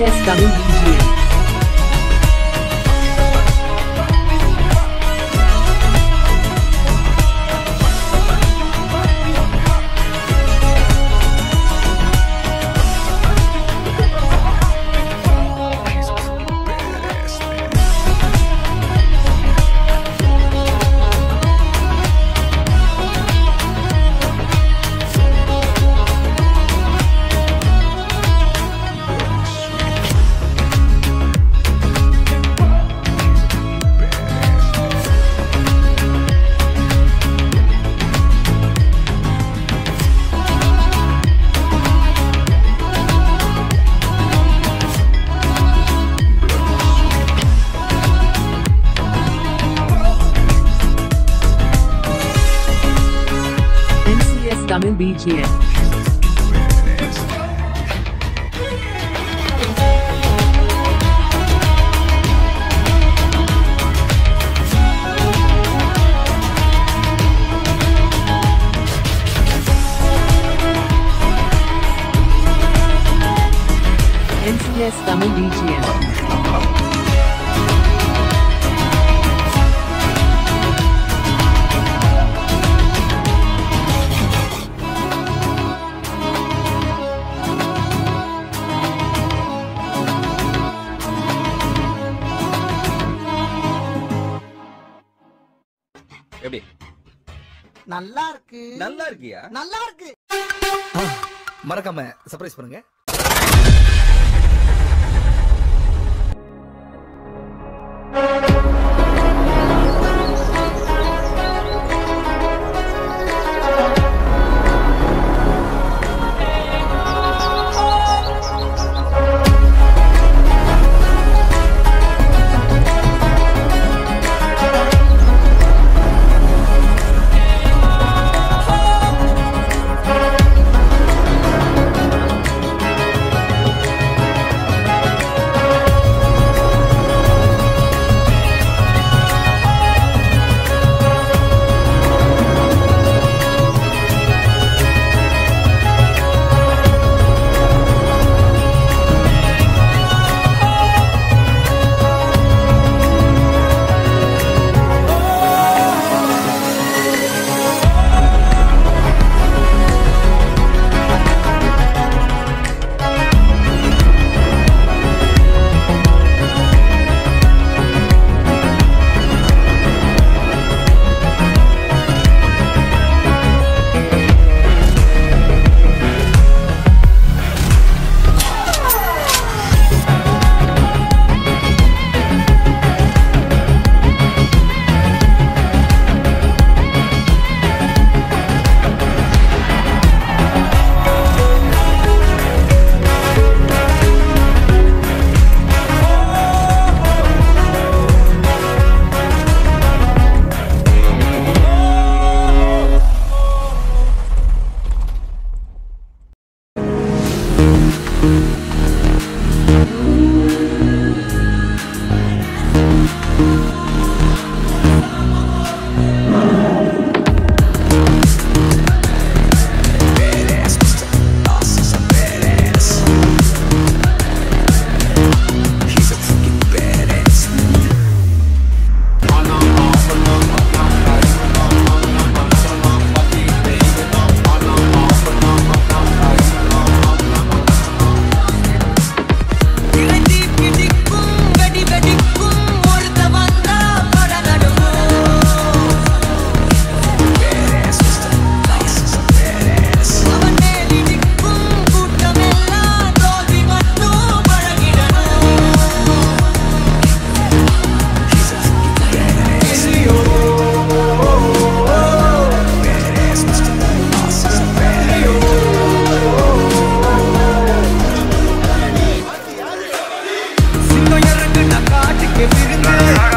Nesta religião. here. எப்படி? நல்லா இருக்கு நல்லா இருக்கியா நல்லா இருக்கு மறக்காம சர்ப்ரைஸ் பண்ணுங்க. Yeah.